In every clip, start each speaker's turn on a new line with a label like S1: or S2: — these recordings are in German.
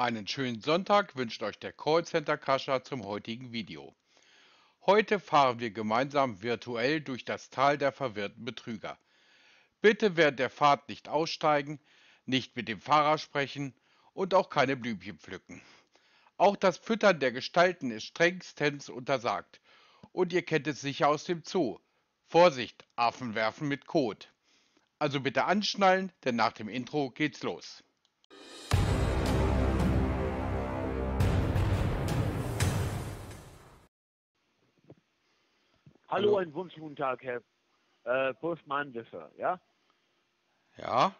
S1: Einen schönen Sonntag wünscht euch der Callcenter Kascha zum heutigen Video. Heute fahren wir gemeinsam virtuell durch das Tal der verwirrten Betrüger. Bitte während der Fahrt nicht aussteigen, nicht mit dem Fahrer sprechen und auch keine Blümchen pflücken. Auch das Füttern der Gestalten ist strengstens untersagt. Und ihr kennt es sicher aus dem Zoo. Vorsicht, Affen werfen mit Kot. Also bitte anschnallen, denn nach dem Intro geht's los.
S2: Hallo, einen wunderschönen Tag, Herr äh, Postmann ja?
S1: Ja?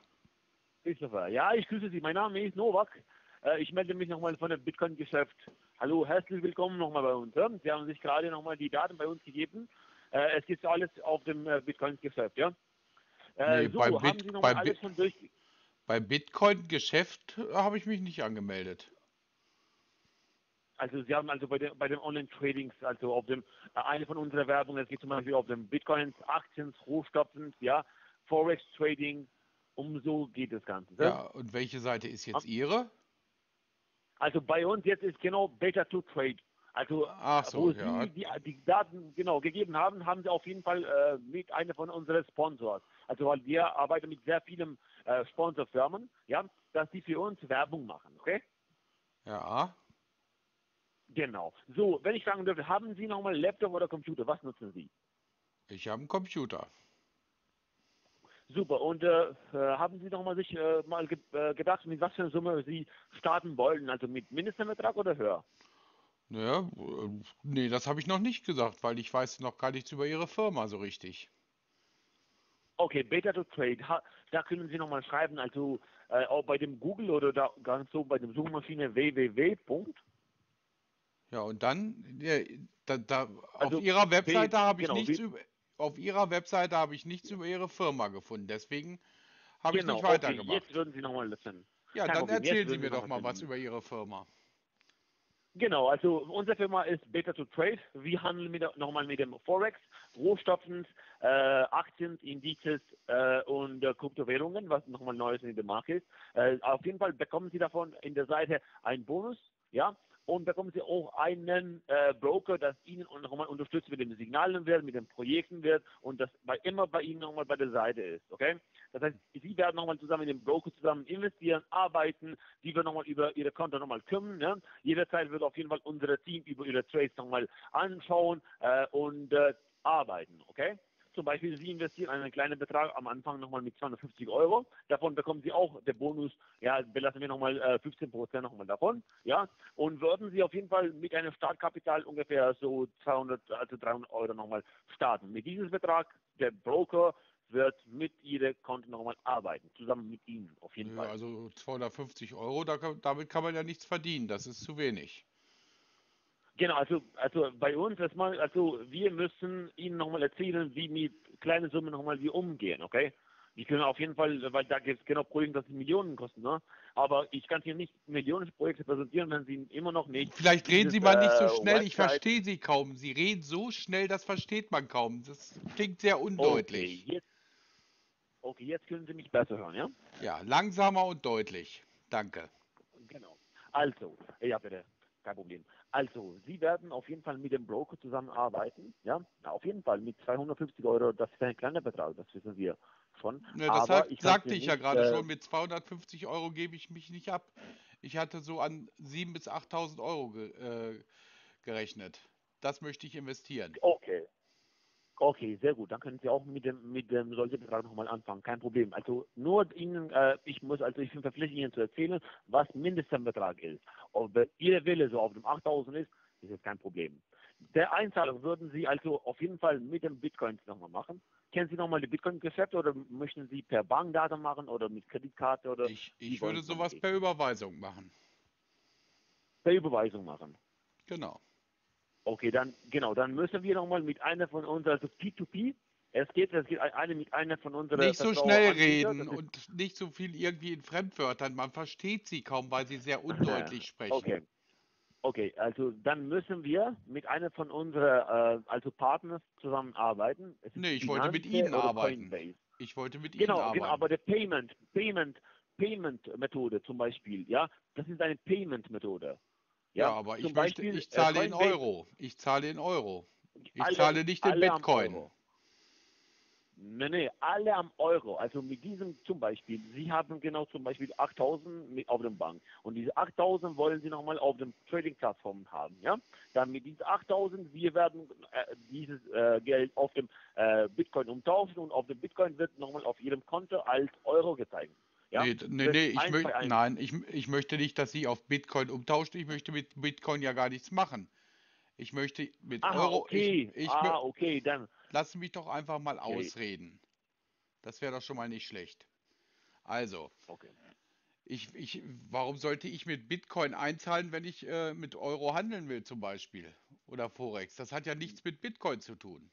S2: Christopher, ja, ich grüße Sie. Mein Name ist Novak. Äh, ich melde mich nochmal von dem Bitcoin-Geschäft. Hallo, herzlich willkommen nochmal bei uns. Ja? Sie haben sich gerade nochmal die Daten bei uns gegeben. Äh, es gibt alles auf dem äh, Bitcoin-Geschäft, ja?
S1: Nee,
S2: so,
S1: beim
S2: haben
S1: Bit-
S2: Sie nochmal
S1: beim
S2: alles
S1: Bit-
S2: schon durch...
S1: Beim Bitcoin-Geschäft habe ich mich nicht angemeldet.
S2: Also Sie haben also bei, den bei den Online-Tradings, also auf dem, äh, eine von unserer Werbungen, es geht zum Beispiel auf dem Bitcoins, Aktien, Rohstoffen, ja, Forex-Trading, um so geht das Ganze. ja?
S1: Ja, und welche Seite ist jetzt Ihre?
S2: Also bei uns jetzt ist genau Better to Trade. Also
S1: so,
S2: wo
S1: ja.
S2: Sie die, die Daten genau gegeben haben, haben Sie auf jeden Fall äh, mit einer von unseren Sponsors. Also weil wir arbeiten mit sehr vielen äh, Sponsorfirmen, ja, dass die für uns Werbung machen, okay?
S1: Ja,
S2: Genau. So, wenn ich fragen dürfte, haben Sie nochmal Laptop oder Computer? Was nutzen Sie?
S1: ich habe einen Computer.
S2: Super. Und äh, äh, haben Sie noch mal sich äh, mal ge äh, gedacht, mit was für einer Summe Sie starten wollen? Also mit Mindestbetrag oder höher?
S1: Naja, nee, das habe ich noch nicht gesagt, weil ich weiß noch gar nichts über Ihre Firma so richtig.
S2: Okay, Beta to Trade, ha, da können Sie nochmal schreiben, also äh, auch bei dem Google oder da ganz so bei der Suchmaschine www.
S1: Ja, und dann, da, da,
S2: Also,
S1: auf Ihrer Webseite habe ich
S2: genau,
S1: nichts über, auf Ihrer Webseite habe ich nichts über Ihre Firma gefunden, deswegen habe ich
S2: Genau,
S1: nicht
S2: okay,
S1: weitergemacht.
S2: jetzt würden Sie nochmal listen.
S1: Ja,
S2: kein
S1: dann
S2: Problem,
S1: erzählen Sie mir doch mal was über Ihre Firma.
S2: Genau, also unsere Firma ist Beta to Trade. Wir handeln mit, nochmal mit dem Forex, Rohstoffen, äh, Aktien, Indizes äh, und äh, Kryptowährungen, was nochmal Neues in dem Markt ist. Äh, auf jeden Fall bekommen Sie davon in der Seite einen Bonus, ja, und bekommen Sie auch einen äh, Broker, das Ihnen nochmal unterstützt mit den Signalen wird, mit den Projekten wird und das bei, immer bei Ihnen nochmal bei der Seite ist, okay? Das heißt, Sie werden nochmal zusammen mit dem Broker zusammen investieren, arbeiten, die wird nochmal über Ihre Konto nochmal kümmern. Ne? Jederzeit wird auf jeden Fall unser Team über Ihre Trades nochmal anschauen äh, und äh, arbeiten, okay? Zum Beispiel, Sie investieren einen kleinen Betrag am Anfang nochmal mit 250 Euro. Davon bekommen Sie auch den Bonus, ja, belassen wir nochmal äh, 15 Prozent nochmal davon, ja. Und würden Sie auf jeden Fall mit einem Startkapital ungefähr so 200, also 300 Euro nochmal starten. Mit diesem Betrag, der Broker wird mit Ihrem Konto nochmal arbeiten, zusammen mit Ihnen, auf jeden
S1: Ja,
S2: Fall.
S1: also 250 Euro, da damit kann man ja nichts verdienen, das ist zu wenig.
S2: Genau, also, also bei uns erstmal, also wir müssen Ihnen nochmal erzählen, wie mit kleinen Summen nochmal wir umgehen, okay? Die können auf jeden Fall, weil da gibt es genau Projekte, die Millionen kosten, ne? Aber ich kann hier nicht Millionenprojekte präsentieren, wenn Sie immer noch nicht.
S1: Vielleicht reden Sie mal nicht so
S2: äh,
S1: schnell, ich verstehe Sie kaum. Sie reden so schnell, das versteht man kaum. Das klingt sehr undeutlich.
S2: Okay, jetzt, okay, jetzt können Sie mich besser hören, ja?
S1: Ja, langsamer und deutlich. Danke.
S2: Genau. Also, ja bitte, kein Problem. Also, Sie werden auf jeden Fall mit dem Broker zusammenarbeiten, ja? Auf jeden Fall mit 250 Euro, das ist ein kleiner Betrag, das wissen wir schon.
S1: Ja, das
S2: Aber
S1: sag,
S2: ich
S1: sagte ich ja
S2: nicht,
S1: gerade
S2: äh,
S1: schon, mit 250 Euro gebe ich mich nicht ab. Ich hatte so an 7.000 bis 8.000 Euro ge äh, gerechnet. Das möchte ich investieren.
S2: Okay. Okay, sehr gut. Dann können Sie auch mit dem mit dem solchen Betrag nochmal anfangen. Kein Problem. Also nur Ihnen, äh, ich muss also ich bin verpflichtet Ihnen zu erzählen, was Mindestbetrag ist. Ob Ihr Wille so auf dem 8000 ist, ist jetzt kein Problem. Der Einzahlung würden Sie also auf jeden Fall mit dem Bitcoins nochmal machen. Kennen Sie nochmal die Bitcoin-Geschäfte oder möchten Sie per Bankdaten machen oder mit Kreditkarte oder
S1: Ich, ich würde sowas per Überweisung machen.
S2: per Überweisung machen?
S1: Genau.
S2: Okay, dann genau, dann müssen wir nochmal mit einer von unseren, also P2P, es geht, es geht eine mit einer von unseren
S1: Nicht so schnell reden und nicht so viel irgendwie in Fremdwörtern. Man versteht sie kaum, weil sie sehr undeutlich sprechen.
S2: Okay. Okay, also dann müssen wir mit einer von unseren äh, also Partners zusammenarbeiten.
S1: Nee, ich wollte mit Ihnen arbeiten.
S2: Coinbase.
S1: Ich wollte mit Ihnen
S2: Genau,
S1: arbeiten.
S2: genau, aber der Payment, Payment, Payment-Methode zum Beispiel, ja, das ist eine Payment-Methode.
S1: Ja, aber ich möchte,
S2: Beispiel,
S1: ich
S2: äh,
S1: zahle in
S2: Coinbase-
S1: Euro. Ich zahle in Euro. Ich
S2: alle-
S1: zahle nicht in Bitcoin.
S2: Nee, nee, alle am Euro. Also mit diesem zum Beispiel, Sie haben genau zum Beispiel 8000 mit- auf der Bank und diese 8000 wollen Sie nochmal auf dem Trading-Plattform haben, ja? Dann mit diesen 8000, wir werden äh, dieses äh, Geld auf dem äh, Bitcoin umtauschen und auf dem Bitcoin wird nochmal auf Ihrem Konto als Euro gezeigt. Ja?
S1: Nee, nee, nee, ich möchte, nein, ich, ich möchte nicht, dass Sie auf Bitcoin umtauschen. Ich möchte mit Bitcoin ja gar nichts machen. Ich möchte mit
S2: Aha,
S1: Euro,
S2: okay.
S1: ich, ich,
S2: ah, okay, dann.
S1: lassen mich doch einfach mal
S2: Okay.
S1: ausreden. Das wäre doch schon mal nicht schlecht. Also,
S2: Okay.
S1: ich, ich, warum sollte ich mit Bitcoin einzahlen, wenn ich äh, mit Euro handeln will zum Beispiel? Oder Forex? Das hat ja nichts mit Bitcoin zu tun.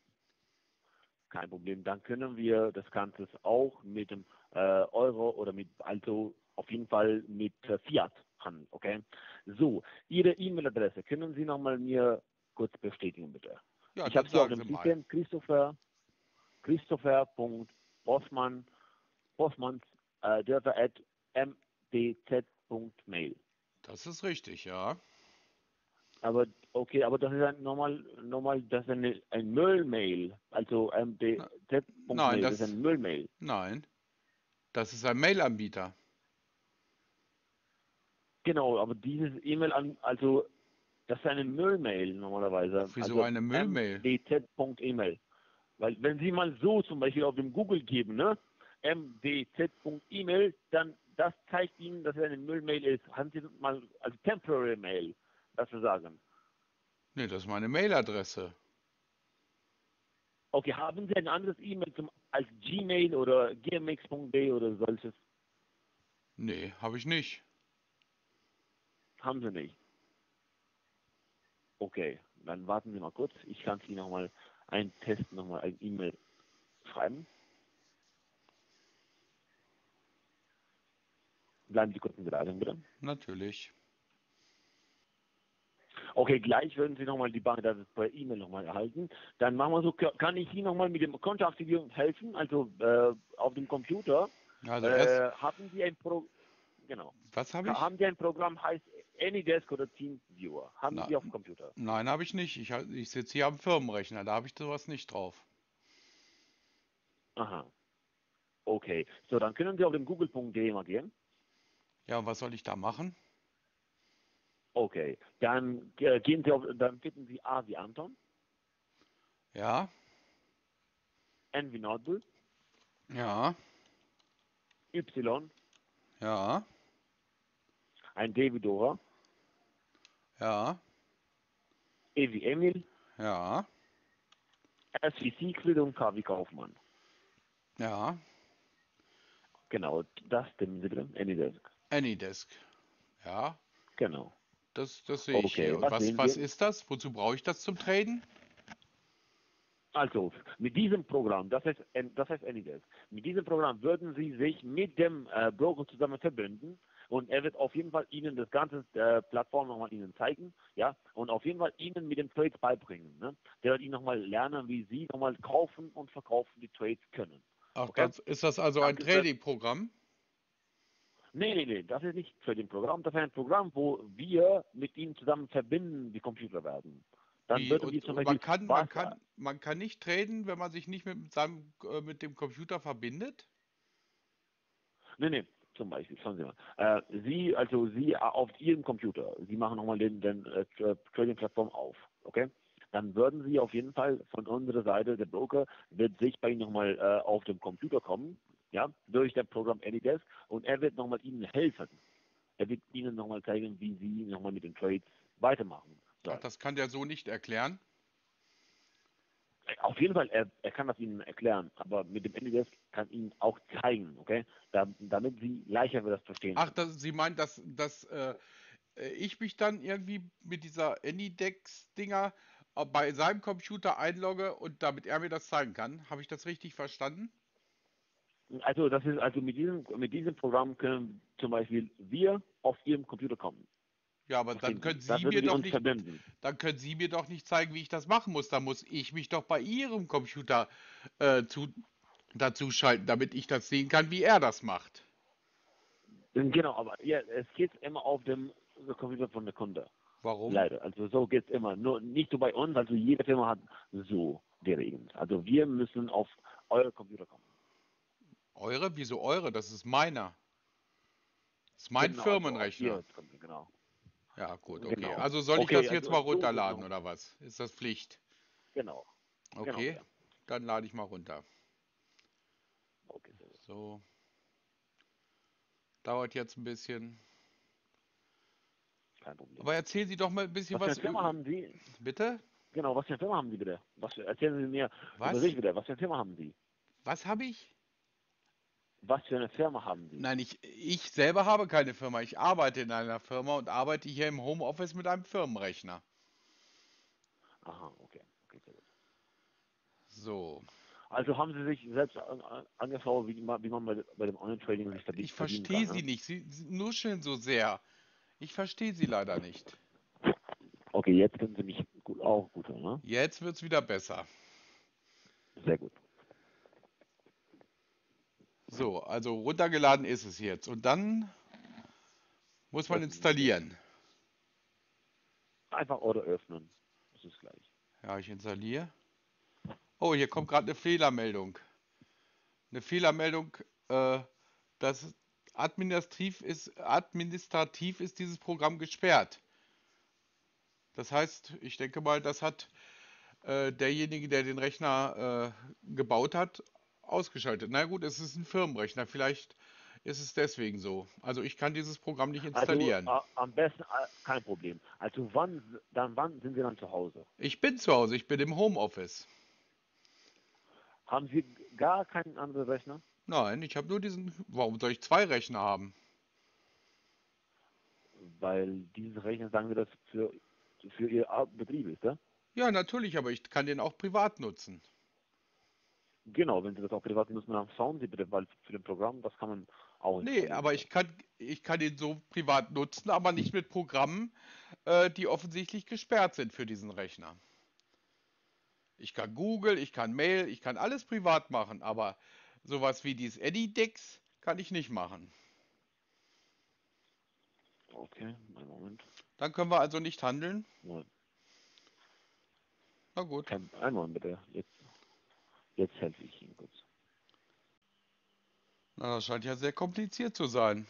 S2: Kein Problem. Dann können wir das Ganze auch mit dem Euro oder mit, also auf jeden Fall mit äh, Fiat handeln, okay? So, Ihre E-Mail-Adresse können Sie nochmal mir kurz bestätigen, bitte?
S1: Ja,
S2: ich habe sie auf dem. System, Christopher, Christopher.bossmann, Bossmanns, äh, at mdz.mail.
S1: Das ist richtig, ja.
S2: Aber okay, aber das ist ein normal, normal, das ist eine, ein Müllmail, also mdz.mail,
S1: Nein,
S2: das,
S1: das-
S2: ist ein Müllmail.
S1: Nein. Das ist ein Mail-Anbieter.
S2: Genau, aber dieses E-Mail an, also das ist eine Müllmail normalerweise.
S1: Wieso
S2: also
S1: eine Müllmail?
S2: mdz.email. Weil wenn Sie mal so zum Beispiel auf dem Google geben, ne, mdz.email, dann das zeigt Ihnen, dass es eine Müllmail ist. Haben Sie mal als Temporary Mail, das zu sagen.
S1: Nee, das ist meine Mailadresse.
S2: Okay, haben Sie ein anderes E-Mail zum als Gmail oder gmx.de oder solches?
S1: Nee, habe ich nicht.
S2: Haben Sie nicht. Okay, dann warten Sie mal kurz. Ich kann Sie nochmal einen Test, nochmal ein E-Mail schreiben. Bleiben Sie kurz in der Leitung, bitte.
S1: Natürlich.
S2: Okay, gleich würden Sie nochmal die Bankdaten per E-Mail nochmal erhalten. Dann machen wir so, kann ich Ihnen nochmal mit dem Kontoaktivierung helfen? Also äh, auf dem Computer
S1: Also
S2: äh, haben Sie ein Pro genau.
S1: was habe ich?
S2: Haben Sie ein Programm, heißt AnyDesk oder TeamViewer? Haben
S1: Na-
S2: Sie auf dem Computer?
S1: Nein, habe ich nicht. Ich, ich sitze hier am Firmenrechner, da habe ich sowas nicht drauf.
S2: Aha. Okay. So, dann können Sie auf dem google.de mal gehen.
S1: Ja, und was soll ich da machen?
S2: Okay. Dann äh, gehen Sie auf, dann tippen Sie A wie Anton,
S1: Ja,
S2: N wie Nordbull,
S1: ja,
S2: Y,
S1: ja,
S2: ein D wie Dora,
S1: ja,
S2: E wie Emil,
S1: ja,
S2: S wie Siegfried und K wie Kaufmann.
S1: ja.
S2: Genau, das stimmen Sie drin. AnyDesk.
S1: Anydesk. Ja,
S2: Genau.
S1: Das, das sehe ich
S2: Okay,
S1: hier. Und
S2: was
S1: was, was ist das? Wozu brauche ich das zum Traden?
S2: Also, mit diesem Programm, das heißt, das heißt AnyDesk, mit diesem Programm würden Sie sich mit dem äh, Broker zusammen verbinden und er wird auf jeden Fall Ihnen das ganze äh, Plattform nochmal Ihnen zeigen, ja, und auf jeden Fall Ihnen mit dem Trades beibringen. Ne? Der wird Ihnen nochmal lernen, wie Sie nochmal kaufen und verkaufen die Trades können.
S1: Ach,
S2: Okay.
S1: das, ist das also ein. Trading-Programm?
S2: Nee, nee, nee, das ist nicht für den Programm, das ist ein Programm, wo wir mit Ihnen zusammen verbinden, die Computer werden. Dann
S1: Wie?
S2: würden
S1: Und,
S2: zum Beispiel
S1: man, kann, man, kann, man kann nicht traden, wenn man sich nicht mit, seinem, äh, mit dem Computer verbindet?
S2: Nee, nee, zum Beispiel, schauen Sie mal. Äh, Sie, also Sie äh, auf Ihrem Computer, Sie machen nochmal den, den äh, Tra- Trading-Plattform auf, okay? Dann würden Sie auf jeden Fall von unserer Seite, der Broker, wird sich bei Ihnen nochmal äh, auf dem Computer kommen, ja, durch das Programm AnyDesk und er wird nochmal Ihnen helfen. Er wird Ihnen nochmal zeigen, wie Sie nochmal mit den Trades weitermachen.
S1: Ach, das kann der so nicht erklären.
S2: Auf jeden Fall, er, er kann das Ihnen erklären, aber mit dem AnyDesk kann Ihnen auch zeigen, okay? Da, damit Sie leichter das verstehen.
S1: Ach, das, Sie meinen, dass, dass äh, ich mich dann irgendwie mit dieser Anydex-Dinger äh, bei seinem Computer einlogge und damit er mir das zeigen kann? Habe ich das richtig verstanden?
S2: Also das ist also mit diesem mit diesem Programm können zum Beispiel wir auf Ihrem Computer kommen.
S1: Ja, aber dann können
S2: Sie?
S1: Mir doch nicht,
S2: verbinden.
S1: dann können Sie mir doch nicht zeigen, wie ich das machen muss. Da muss ich mich doch bei Ihrem Computer äh, zu, dazu schalten, damit ich das sehen kann, wie er das macht.
S2: Genau, aber ja, es geht immer auf dem Computer von der Kunde.
S1: Warum?
S2: Leider. Also so geht es immer. Nur nicht nur bei uns, also jede Firma hat so die Regeln. Also wir müssen auf eure Computer kommen.
S1: Eure? Wieso eure? Das ist meiner. Das ist mein
S2: Genau,
S1: Firmenrechner.
S2: Also ihr, genau.
S1: Ja, gut, okay.
S2: Genau.
S1: Also soll ich
S2: Okay,
S1: das jetzt
S2: also
S1: mal
S2: so
S1: runterladen
S2: genau.
S1: oder was? Ist das Pflicht?
S2: Genau. Genau,
S1: Okay,
S2: ja.
S1: dann lade ich mal runter.
S2: Okay, sehr gut.
S1: So. Dauert jetzt ein bisschen.
S2: Kein Problem.
S1: Aber erzählen Sie doch mal ein bisschen
S2: was
S1: was.
S2: für eine Firma haben Sie?
S1: Bitte?
S2: Genau, was für eine Firma haben Sie bitte? Was, erzählen Sie mir
S1: Was?
S2: über sich bitte. Was für eine Firma haben Sie?
S1: Was habe ich?
S2: Was für eine Firma haben Sie?
S1: Nein, ich, ich selber habe keine Firma. Ich arbeite in einer Firma und arbeite hier im Homeoffice mit einem Firmenrechner.
S2: Aha, okay. okay sehr gut.
S1: So.
S2: Also haben Sie sich selbst an, an, angeschaut, wie man, wie man bei, bei dem Online-Trading sich verdient
S1: Ich verstehe Sie
S2: ne?
S1: nicht. Sie, Sie nuscheln so sehr. Ich verstehe Sie leider nicht.
S2: Okay, jetzt können Sie mich gut, auch gut hören, ne?
S1: Jetzt wird's wieder besser.
S2: Sehr gut.
S1: So, also runtergeladen ist es jetzt. Und dann muss man installieren.
S2: Einfach Order öffnen. Das ist gleich.
S1: Ja, ich installiere. Oh, hier kommt gerade eine Fehlermeldung. Eine Fehlermeldung, äh, dass administrativ ist, administrativ ist dieses Programm gesperrt. Das heißt, ich denke mal, das hat äh, derjenige, der den Rechner äh, gebaut hat, ausgeschaltet. Na gut, es ist ein Firmenrechner. Vielleicht ist es deswegen so. Also ich kann dieses Programm nicht installieren.
S2: Also, äh, am besten, äh, kein Problem. Also wann, dann wann sind Sie dann zu Hause?
S1: Ich bin zu Hause, ich bin im Homeoffice.
S2: Haben Sie gar keinen anderen Rechner?
S1: Nein, ich habe nur diesen. Warum soll ich zwei Rechner haben?
S2: Weil diese Rechner, sagen wir, das für, für Ihr Betrieb ist, ja?
S1: Ja, natürlich, aber ich kann den auch privat nutzen.
S2: Genau, wenn Sie das auch privat nutzen, dann schauen Sie bitte, weil für das Programm, das kann man auch
S1: Nee,
S2: installieren.
S1: aber ich kann, ich kann den so privat nutzen, aber nicht mit Programmen, äh, die offensichtlich gesperrt sind für diesen Rechner. Ich kann Google, ich kann Mail, ich kann alles privat machen, aber sowas wie dieses Edidex kann ich nicht machen.
S2: Okay, einen Moment.
S1: Dann können wir also nicht handeln.
S2: Moment.
S1: Na gut.
S2: Moment bitte. Jetzt, jetzt helfe ich Ihnen kurz.
S1: Na, das scheint ja sehr kompliziert zu sein.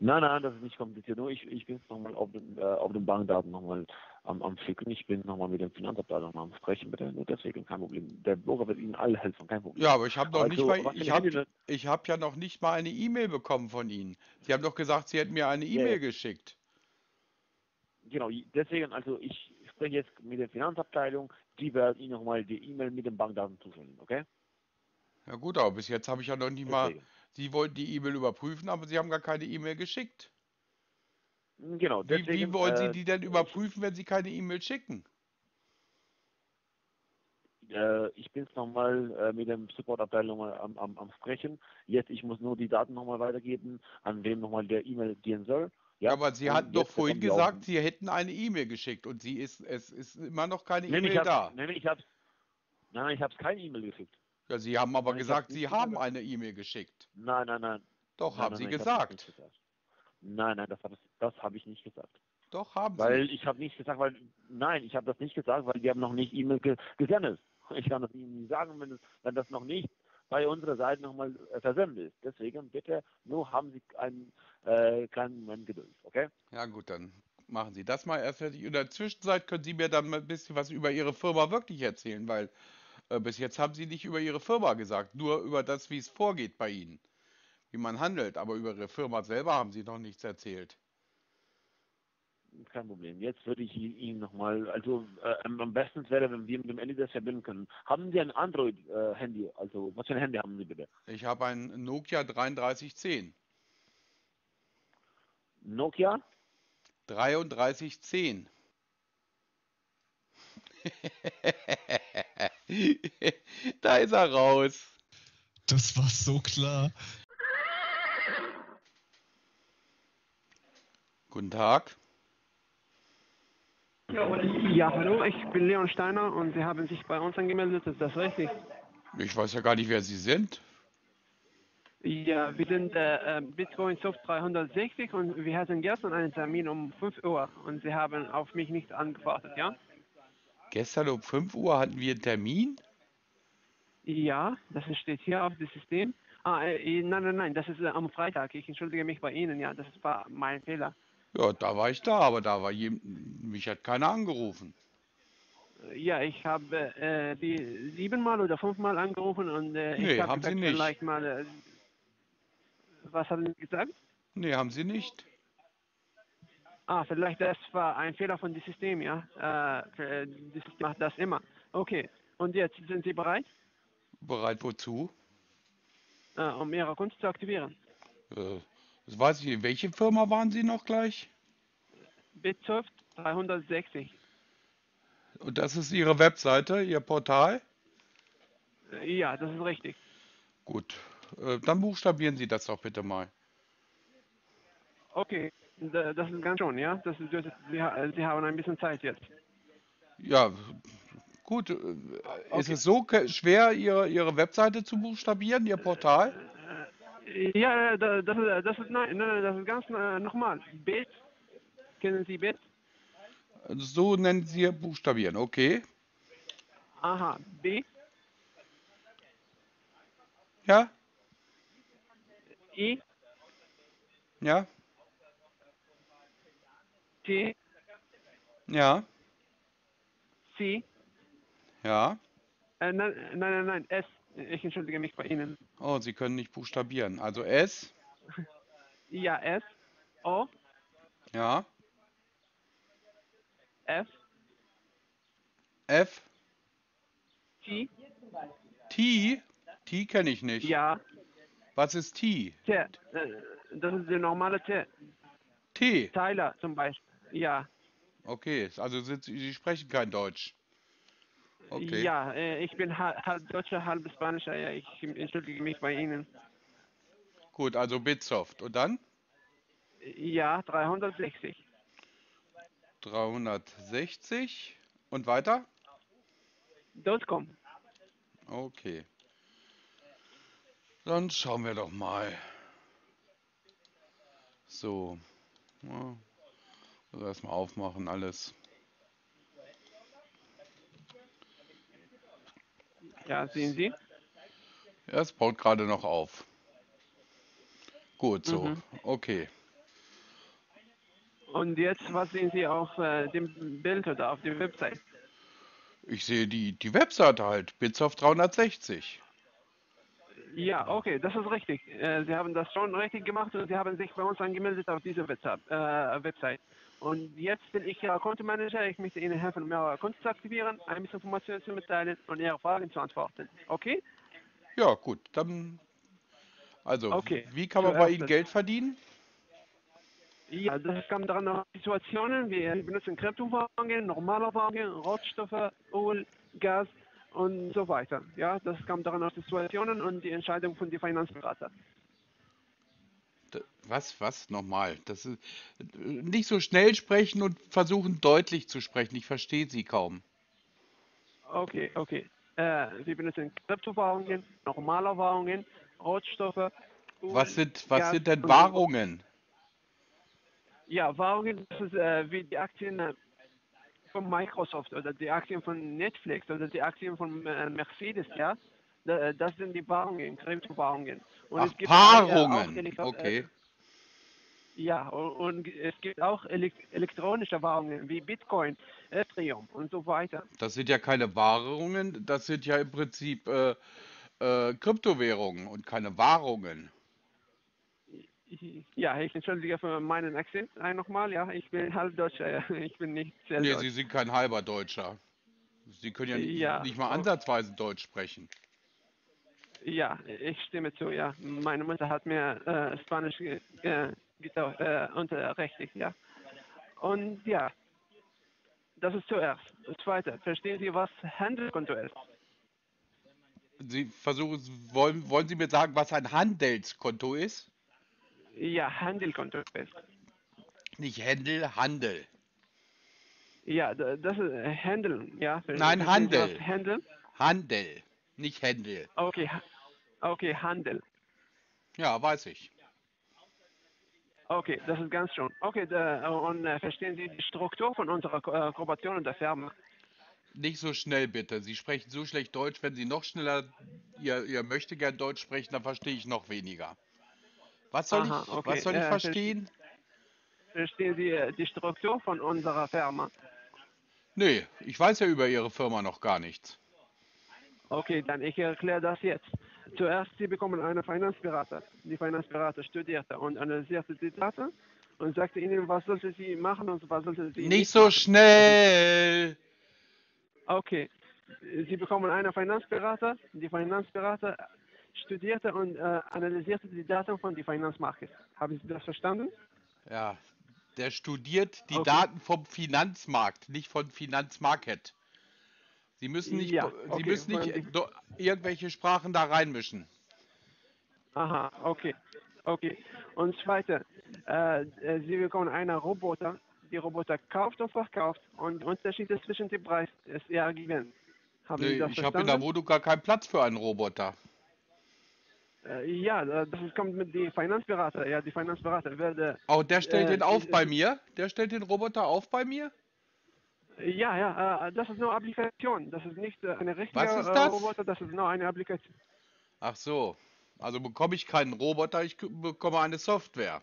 S2: Nein, nein, das ist nicht kompliziert. Nur ich, ich bin jetzt nochmal auf den, äh, auf den Bankdaten nochmal am, am Ficken. Ich bin nochmal mit dem Finanzabteilung am Sprechen, bitte. Nur deswegen, kein Problem. Der Bürger wird Ihnen alle helfen, kein Problem.
S1: Ja, aber ich habe noch nicht
S2: Also,
S1: mal,
S2: was
S1: ich habe ich hab ja noch nicht mal eine E-Mail bekommen von Ihnen. Sie haben doch gesagt, Sie hätten mir eine E-Mail
S2: ja.
S1: geschickt.
S2: Genau, deswegen, also ich spreche jetzt mit der Finanzabteilung. Die werden Ihnen nochmal die E-Mail mit den Bankdaten zusenden, okay?
S1: Ja gut, aber bis jetzt habe ich ja noch nicht mal. Sie wollten die E-Mail überprüfen, aber Sie haben gar keine E-Mail geschickt.
S2: Genau,
S1: Wie,
S2: deswegen.
S1: wie wollen Sie
S2: äh,
S1: die denn überprüfen, wenn Sie keine E-Mail schicken?
S2: äh, ich bin jetzt nochmal äh, mit dem Supportabteilung am, am, am Sprechen. Jetzt, ich muss nur die Daten nochmal weitergeben, an wem nochmal der E-Mail gehen soll.
S1: Ja, aber Sie hatten doch vorhin gesagt, Sie hätten eine E-Mail geschickt und sie ist, es ist immer noch keine E-Mail da.
S2: nein, ich hab's, nein, ich habe keine E-Mail geschickt.
S1: Ja, Sie haben aber
S2: Nein,
S1: gesagt, Sie haben eine E-Mail geschickt.
S2: Nein, nein, nein.
S1: Doch,
S2: nein,
S1: haben
S2: nein,
S1: Sie
S2: nein, ich hab das
S1: gesagt.
S2: gesagt. Nein, nein, das habe das hab ich nicht gesagt.
S1: Doch, haben
S2: Weil
S1: Sie.
S2: ich habe nicht gesagt, weil nein, ich habe das nicht gesagt, weil wir haben noch nicht E-Mail ge gesendet. Ich kann das Ihnen nicht sagen, wenn, es, wenn das noch nicht bei unserer Seite nochmal äh, versendet. Deswegen bitte nur haben Sie einen äh, kleinen Moment Geduld, okay?
S1: Ja gut, dann machen Sie das mal erst fertig. In der Zwischenzeit können Sie mir dann ein bisschen was über Ihre Firma wirklich erzählen, weil äh, bis jetzt haben Sie nicht über Ihre Firma gesagt, nur über das, wie es vorgeht bei Ihnen, wie man handelt, aber über Ihre Firma selber haben Sie noch nichts erzählt.
S2: Kein Problem. Jetzt würde ich Ihnen nochmal, also äh, am besten wäre, wenn wir mit dem Handy das verbinden können. Haben Sie ein Android-Handy? also was für ein Handy haben Sie bitte?
S1: Ich habe ein Nokia 3310.
S2: Nokia?
S1: 3310. da ist er raus.
S3: Das war so klar.
S1: Guten Tag.
S4: Ja, hallo, ich bin Leon Steiner und Sie haben sich bei uns angemeldet, ist das richtig?
S1: Ich weiß ja gar nicht, wer Sie sind.
S4: Ja, wir sind äh, äh, Bitcoin Soft 360 und wir hatten gestern einen Termin um 5 Uhr und Sie haben auf mich nicht angewartet, ja?
S1: Gestern um 5 Uhr hatten wir einen Termin.
S4: Ja, das steht hier auf dem System. Ah, äh, nein, nein, nein, das ist äh, am Freitag. Ich entschuldige mich bei Ihnen, ja, das war mein Fehler.
S1: Ja, da war ich da, aber da war jem, mich hat keiner angerufen.
S4: Ja, ich habe äh, die siebenmal oder fünfmal angerufen und äh,
S1: Nee,
S4: ich
S1: haben Sie nicht.
S4: vielleicht mal. Äh, was haben Sie gesagt?
S1: Nee, haben Sie nicht.
S4: Ah, vielleicht das war ein Fehler von dem System, ja. Äh, für- das System macht das immer. Okay. Und jetzt sind Sie bereit,
S1: Bereit wozu?
S4: äh, um Ihre Kunst zu aktivieren?
S1: Äh, das weiß ich nicht. Welche Firma waren Sie noch gleich?
S4: Bitsoft 360.
S1: Und das ist Ihre Webseite, Ihr Portal?
S4: Ja, das ist richtig.
S1: Gut. Äh, dann buchstabieren Sie das doch bitte mal.
S4: Okay. Da- Das ist ganz schon, ja. Das ist, ist, Sie, ha- Sie haben ein bisschen Zeit jetzt.
S1: Ja, gut. äh, Ist
S4: Okay.
S1: es so schwer, Ihre, Ihre Webseite zu buchstabieren, Ihr Portal?
S4: Ja, da- das ist, das ist nein, nein, das ist ganz äh, nochmal. Bit. Kennen Sie Bit?
S1: So nennen Sie buchstabieren, okay?
S4: Aha. B.
S1: Ja?
S4: I.
S1: Ja?
S4: T.
S1: Ja?
S4: C.
S1: Ja?
S4: Äh, nein, nein, nein, nein, S. Ich entschuldige mich bei Ihnen.
S1: Oh, Sie können nicht buchstabieren. Also S,
S4: Ja, S. O.
S1: ja,
S4: F.
S1: F,
S4: T.
S1: T, T kenne ich nicht.
S4: Ja.
S1: Was ist T?
S4: T. Äh, das ist der normale T.
S1: T.
S4: Tyler zum Beispiel. Ja.
S1: Okay, also Sie, Sie sprechen kein Deutsch. Okay.
S4: Ja, äh, ich bin halb, halb Deutscher, halb Spanischer. Ja, ich entschuldige mich bei Ihnen.
S1: Gut, also Bitsoft. Und dann?
S4: Ja, 360.
S1: 360. Und weiter?
S4: .com.
S1: Okay. Dann schauen wir doch mal. So. Ja. Also erstmal aufmachen alles.
S4: Ja, sehen Sie?
S1: Ja, es baut gerade noch auf. Gut, so.
S4: Mhm.
S1: Okay.
S4: Und jetzt, was sehen Sie auf äh, dem Bild oder auf der Website?
S1: Ich sehe die, die Webseite halt. Bitsoft 360.
S4: Ja, okay, das ist richtig. Äh, Sie haben das schon richtig gemacht und Sie haben sich bei uns angemeldet auf dieser Website. Äh, Website. Und jetzt bin ich Ihr Kontomanager. Ich möchte Ihnen helfen, um Ihre Konto zu aktivieren, ein bisschen Informationen zu mitteilen und Ihre Fragen zu antworten. Okay?
S1: Ja, gut. Dann. Also,
S4: Okay.
S1: wie kann man bei
S4: Zuerst
S1: Ihnen
S4: das-
S1: Geld verdienen?
S4: Ja, das kommt daran auf Situationen. Wir benutzen Kryptowährungen, normale Währungen, Rohstoffe, Öl, Gas und so weiter. Ja, das kommt daran auf Situationen und die Entscheidung von den Finanzberater.
S1: Was, was? Nochmal. Das ist äh, nicht so schnell sprechen und versuchen deutlich zu sprechen. Ich verstehe Sie kaum.
S4: Okay, okay. Äh, wir benutzen Kryptowährungen, normale Währungen, Rohstoffe.
S1: Was sind, was sind denn Wahrungen?
S4: Ja, Währungen, das ist äh, wie die Aktien äh, von Microsoft oder die Aktien von Netflix oder die Aktien von äh, Mercedes, ja. Da- Das sind die Währungen, Kryptowährungen. Und
S1: Ach,
S4: es gibt äh,
S1: Paarungen.
S4: auch
S1: Okay.
S4: Ja, und, es gibt auch elek elektronische Währungen wie Bitcoin, Ethereum und so weiter.
S1: Das sind ja keine Wahrungen, das sind ja im Prinzip äh, äh, Kryptowährungen und keine Wahrungen.
S4: Ja, ich entschuldige für meinen Akzent nochmal. Ja, ich bin halb Deutscher. Ja. Ich bin nicht sehr
S1: Nee. Sie sind kein halber Deutscher. Sie können ja, nicht-
S4: Ja,
S1: nicht mal
S4: oh.
S1: ansatzweise Deutsch sprechen.
S4: Ja, ich stimme zu, ja. Meine Mutter hat mir äh, Spanisch äh, getau- äh, unterrichtet, ja. Und ja, das ist zuerst. Das Zweite, verstehen Sie, was Handelskonto ist?
S1: Sie versuchen, wollen, wollen Sie mir sagen, was ein Handelskonto ist?
S4: Ja, Handelkonto ist.
S1: Nicht Händel, Handel.
S4: Ja, da- das ist äh, Handeln, ja. Ver-
S1: Nein, Handel.
S4: Handeln?
S1: Handel, nicht Händel.
S4: Okay, okay, Handel.
S1: Ja, weiß ich.
S4: Okay, das ist ganz schön. Okay, da, und äh, verstehen Sie die Struktur von unserer Ko äh, Kooperation und der Firma?
S1: Nicht so schnell bitte. Sie sprechen so schlecht Deutsch. Wenn Sie noch schneller Ihr, ihr möchte gern Deutsch sprechen, dann verstehe ich noch weniger. Was soll
S4: Aha,
S1: ich,
S4: okay.
S1: was soll ich
S4: Äh,
S1: verstehen?
S4: Verstehen Sie äh, die Struktur von unserer Firma?
S1: Nee, ich weiß ja über Ihre Firma noch gar nichts.
S4: Okay, dann ich erkläre das jetzt. Zuerst, Sie bekommen einen Finanzberater. Die Finanzberater studierte und analysierte die Daten und sagte Ihnen, was sollte Sie machen und was sollte Sie
S1: Nicht so schnell!
S4: Okay. Sie bekommen einen Finanzberater. Die Finanzberater studierte und äh, analysierte die Daten von den Finanzmarkt. Haben Sie das verstanden?
S1: Ja, der studiert die
S4: Okay.
S1: Daten vom Finanzmarkt, nicht von Finanzmarket. Sie müssen nicht,
S4: Ja,
S1: Sie
S4: okay,
S1: müssen nicht
S4: Sie-
S1: irgendwelche Sprachen da reinmischen.
S4: Aha, okay. Okay. Und zweite, äh, äh, Sie bekommen einen Roboter. Die Roboter kauft und verkauft und der Unterschied zwischen dem Preis ist eher Gewinn. Haben
S1: Nee, ich habe in der? Wohnung gar keinen Platz für einen Roboter.
S4: Äh, ja, äh, das ist- kommt mit den Finanzberater. Ja, die Finanzberater werden.
S1: Oh, der stellt
S4: Äh,
S1: den auf
S4: ich-
S1: bei mir? Der stellt den Roboter auf bei mir?
S4: Ja, ja, äh, das ist nur Applikation. Das ist nicht äh, eine richtige
S1: Was ist
S4: äh,
S1: das?
S4: Roboter, das ist nur eine Applikation.
S1: Ach so. Also bekomme ich keinen Roboter, ich bekomme eine Software.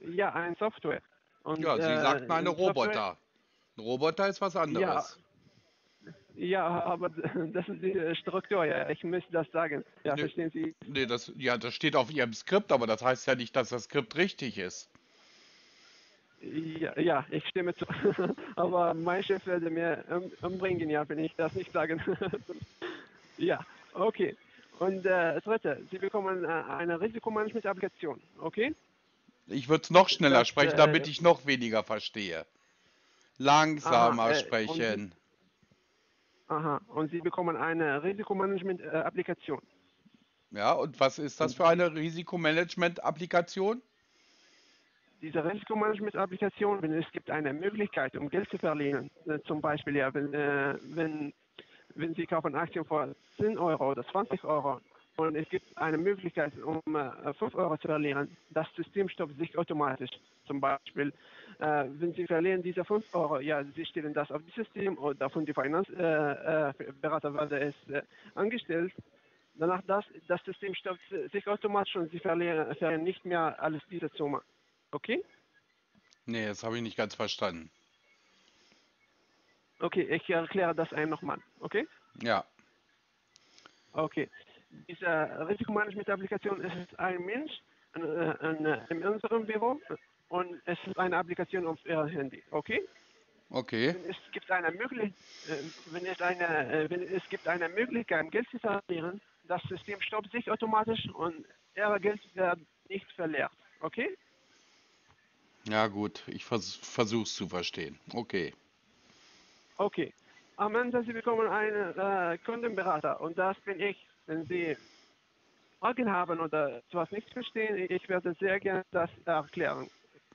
S4: Ja, ein Software. Und,
S1: Ja, Sie
S4: äh,
S1: sagten eine Roboter. Ein Roboter ist was anderes.
S4: Ja, aber das ist die Struktur, ja. Ich müsste das sagen. Ja,
S1: Nö.
S4: verstehen Sie?
S1: Nee, das, ja, das steht auf Ihrem Skript, aber das heißt ja nicht, dass das Skript richtig ist.
S4: Ja, ja ich stimme zu. aber mein Chef würde mir um, umbringen, ja, wenn ich das nicht sagen. ja, okay. Und äh, dritte, Sie bekommen äh, eine Risikomanagement-Applikation, okay?
S1: Ich würde es noch schneller
S4: Das,
S1: sprechen,
S4: äh,
S1: damit ich noch weniger verstehe. Langsamer
S4: Aha, äh, und-
S1: sprechen.
S4: Aha. Und Sie bekommen eine Risikomanagement-Applikation.
S1: Ja, und was ist das für eine Risikomanagement-Applikation?
S4: Diese Risikomanagement-Applikation, wenn es gibt eine Möglichkeit, um Geld zu verlieren, äh, zum Beispiel, ja, wenn, äh, wenn, wenn Sie kaufen Aktien für 10 Euro oder 20 Euro und es gibt eine Möglichkeit, um äh, 5 Euro zu verlieren, das System stoppt sich automatisch. Zum Beispiel, äh, wenn Sie verlieren diese 5 Euro, ja, Sie stellen das auf das System oder von die Finanzberater äh, Berater wurde es äh, angestellt. Danach das, das System stoppt sich automatisch und Sie verlieren, verlieren nicht mehr alles diese Summe. Okay?
S1: Nee, das habe ich nicht ganz verstanden.
S4: Okay, ich erkläre das ein nochmal. Okay?
S1: Ja,
S4: Okay. Diese Risikomanagement-Applikation ist ein Mensch äh, äh, in unserem Büro und es ist eine Applikation auf Ihr Handy. Okay?
S1: okay.
S4: Wenn es gibt eine Möglichkeit, wenn es eine, äh, wenn es gibt eine Möglichkeit, Geld zu verlieren, das System stoppt sich automatisch und Ihr Geld wird nicht verliert. Okay?
S1: Ja, gut, ich vers versuche es zu verstehen. Okay.
S4: Okay. Am Ende Sie bekommen einen äh, Kundenberater und das bin ich. Wenn Sie Fragen haben oder etwas nicht verstehen, ich werde sehr gerne das erklären.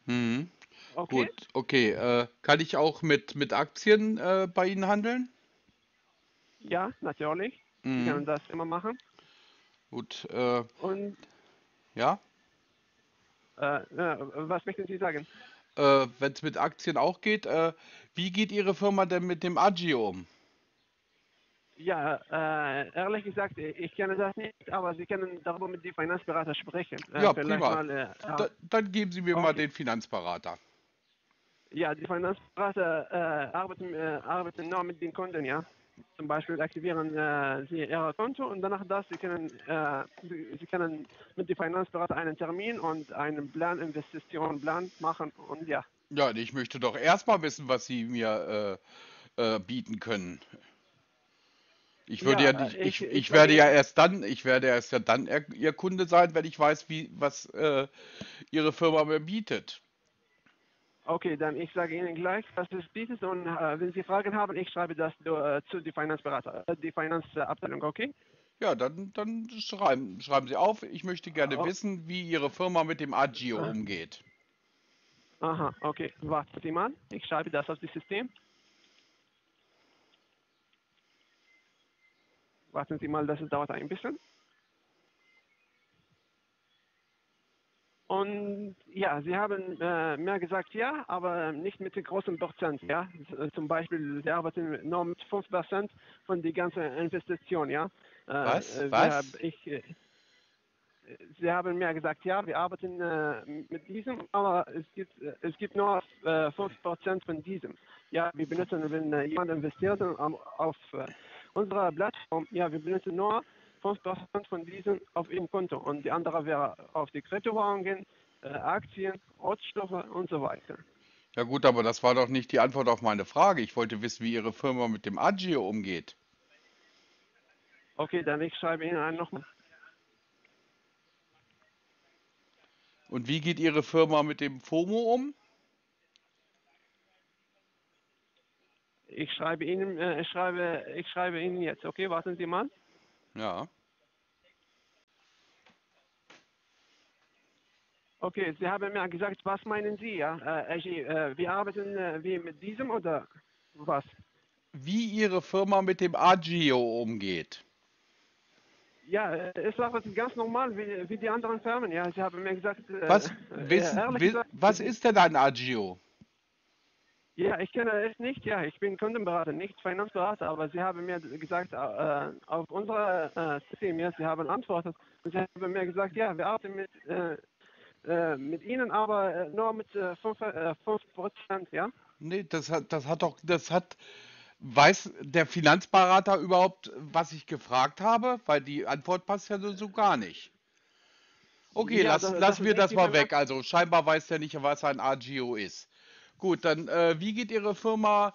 S1: Mhm.
S4: Okay?
S1: Gut, okay. Äh, kann ich auch mit, mit Aktien äh, bei Ihnen handeln?
S4: Ja, natürlich. Sie
S1: Mhm.
S4: können das immer machen.
S1: Gut, äh,
S4: Und
S1: ja.
S4: Äh, äh, was möchten Sie sagen?
S1: Äh, Wenn es mit Aktien auch geht, äh, wie geht Ihre Firma denn mit dem Agio um?
S4: Ja, äh, ehrlich gesagt, ich kenne das nicht, aber Sie können darüber mit dem Finanzberater sprechen. Äh,
S1: Ja, prima.
S4: Mal, äh, ja.
S1: Da, dann geben Sie mir mal
S4: Okay.
S1: den Finanzberater.
S4: Ja, die Finanzberater äh, arbeiten, arbeiten nur mit den Kunden, ja. Zum Beispiel aktivieren äh, sie ihr Konto und danach das, sie können, äh, sie, können mit dem Finanzberater einen Termin und einen Plan, Investitionsplan machen und ja.
S1: Ja, ich möchte doch erstmal wissen, was Sie mir äh, äh, bieten können. Ich würde
S4: Ja,
S1: ja, nicht, ich,
S4: ich-
S1: ich, werde ja erst dann, ich werde erst ja dann Ihr Kunde sein, wenn ich weiß, wie, was äh, Ihre Firma mir bietet.
S4: Okay, dann ich sage Ihnen gleich, was es bietet und äh, wenn Sie Fragen haben, ich schreibe das äh, zu die Finanzberater, äh, die Finanzabteilung, okay?
S1: Ja, dann, dann schreiben, schreiben Sie auf. Ich möchte gerne
S4: Oh.
S1: wissen, wie Ihre Firma mit dem Agio
S4: Ah.
S1: umgeht.
S4: Aha, okay, warten Sie mal, ich schreibe das auf das System. Warten Sie mal, das dauert ein bisschen. Und ja, Sie haben äh, mir gesagt, ja, aber nicht mit großen Prozent, ja. Zum Beispiel, Sie arbeiten nur mit 5% von der ganzen Investition, ja. Äh,
S1: Was?
S4: äh,
S1: Was?
S4: Ich, äh, Sie haben mir gesagt, ja, wir arbeiten äh, mit diesem, aber es gibt, äh, es gibt nur äh, 5% von diesem. Ja, wir benutzen, wenn jemand investiert auf, unserer Plattform, ja, wir benutzen nur 5% von diesem auf ihrem Konto und die andere wäre auf die Kryptowährungen, äh, Aktien, Rohstoffe und so weiter.
S1: Ja gut, aber das war doch nicht die Antwort auf meine Frage. Ich wollte wissen, wie Ihre Firma mit dem Agio umgeht.
S4: Okay, dann ich schreibe Ihnen ein nochmal.
S1: Und wie geht Ihre Firma mit dem FOMO um?
S4: Ich schreibe Ihnen, äh, ich schreibe, ich schreibe Ihnen jetzt. Okay, warten Sie mal.
S1: Ja.
S4: Okay, Sie haben mir gesagt, was meinen Sie, ja? Äh, äh, wir arbeiten äh, wie mit diesem oder was?
S1: Wie Ihre Firma mit dem Agio umgeht.
S4: Ja, äh, es war ganz normal wie, wie die anderen Firmen. Ja, Sie haben mir gesagt. Äh,
S1: Was,
S4: äh,
S1: wissen,
S4: gesagt,
S1: was ist denn ein Agio?
S4: Ja, ich kenne es nicht. Ja, ich bin Kundenberater, nicht Finanzberater. Aber Sie haben mir gesagt, äh, auf unser äh, System, ja, Sie haben antwortet. Und Sie haben mir gesagt, ja, wir arbeiten mit, äh, äh, mit Ihnen, aber äh, nur mit äh, 5 äh, 5%, ja?
S1: Nee, das hat, das hat doch, das hat, weiß der Finanzberater überhaupt, was ich gefragt habe? Weil die Antwort passt ja so, gar nicht. Okay,
S4: Ja,
S1: lass,
S4: das-
S1: lassen wir das mal weg. Also scheinbar weiß der nicht, was ein Agio ist. Gut, dann äh, wie geht Ihre Firma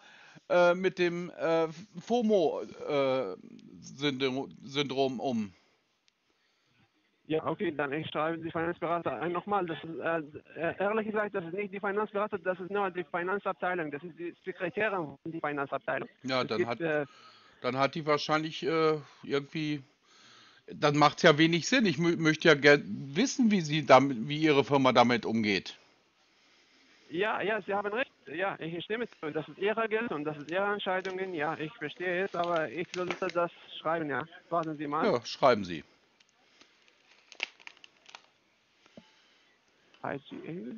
S1: äh, mit dem äh, FOMO-Syndrom um?
S4: Ja, okay, dann ich schreibe die Finanzberater ein nochmal. Das ist, äh, äh, ehrlich gesagt, das ist nicht die Finanzberater, das ist nur die Finanzabteilung. Das ist die Sekretärin von die Finanzabteilung.
S1: Ja, dann
S4: gibt,
S1: hat,
S4: äh,
S1: dann hat die wahrscheinlich irgendwie, dann macht es ja wenig Sinn. Ich mö möchte ja gerne wissen, wie sie damit, wie Ihre Firma damit umgeht.
S4: Ja, ja, Sie haben recht. Ja, ich stimme zu. Das ist Ihre Geld und das ist Ihre Entscheidungen. Ja, ich verstehe es, aber ich sollte das schreiben, ja. Warten Sie mal.
S1: Ja, schreiben Sie.
S4: IGA.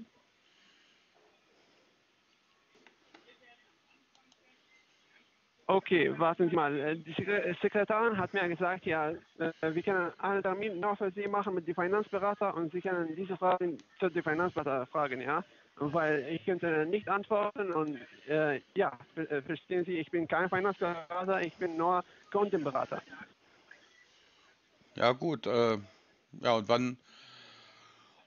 S4: Okay, warten Sie mal. Äh, Die Sekre- Sekretärin hat mir gesagt, ja, äh, wir können einen Termin nur für Sie machen mit dem Finanzberater und Sie können diese Fragen zu dem Finanzberater fragen, ja. Weil ich könnte nicht antworten und äh, ja, äh, verstehen Sie, ich bin kein Finanzberater, ich bin nur Kundenberater.
S1: Ja, gut. Äh, ja, und wann?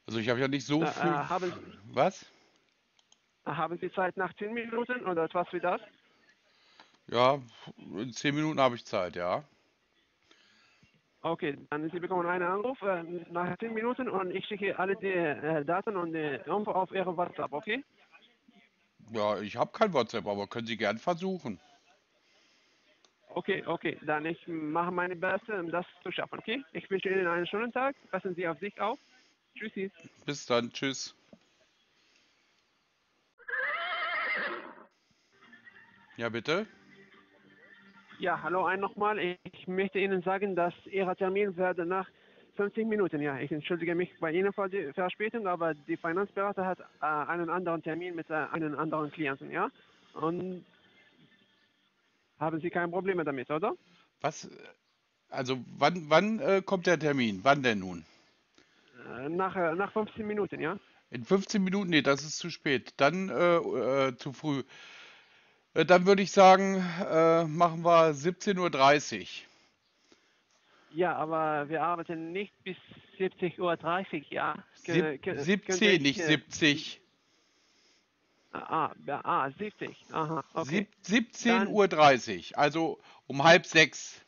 S1: Also ich habe ja nicht so
S4: Äh,
S1: viel.
S4: äh, haben,
S1: Was?
S4: haben Sie Zeit nach 10 Minuten oder etwas wie das?
S1: Ja, in zehn Minuten habe ich Zeit, ja.
S4: Okay, dann Sie bekommen einen Anruf äh, nach 10 Minuten und ich schicke alle die äh, Daten und die Info auf Ihre WhatsApp, okay?
S1: Ja, ich habe kein WhatsApp, aber können Sie gern versuchen.
S4: Okay, okay, dann ich mache meine Beste, um das zu schaffen, okay? Ich wünsche Ihnen einen schönen Tag, passen Sie auf sich auf. Tschüssi.
S1: Bis dann, tschüss. Ja, bitte?
S4: Ja, hallo ein nochmal. Ich möchte Ihnen sagen, dass Ihr Termin werde nach 50 Minuten, ja. Ich entschuldige mich bei Ihnen für die Verspätung, aber die Finanzberater hat äh, einen anderen Termin mit äh, einem anderen Klienten, ja? Und haben Sie keine Probleme damit, oder?
S1: Was? Also wann, wann äh, kommt der Termin? Wann denn nun?
S4: Äh, nach, äh, nach 15 Minuten, ja?
S1: In 15 Minuten? Nee, das ist zu spät. Dann äh, zu früh. Äh, dann würde ich sagen, äh, machen wir 17.30 Uhr.
S4: Ja, aber wir arbeiten nicht bis 70.30 Uhr, ja?
S1: Sieb
S4: könnte
S1: 17,
S4: ich,
S1: nicht
S4: äh,
S1: 70.
S4: Ah, ja, ah, 70. Aha, okay.
S1: Sieb 17.30
S4: Dann-
S1: Uhr, also um halb sechs.